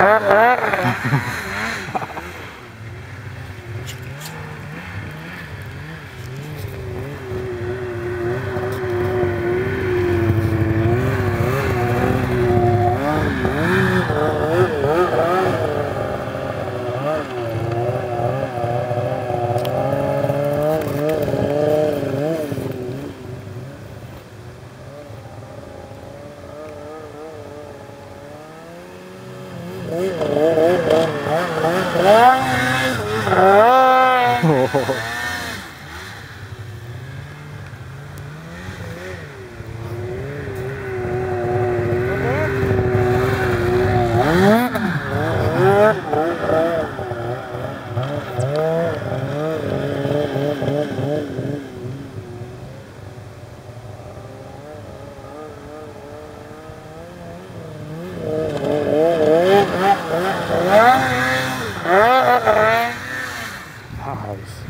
Brrrr. Oh. house.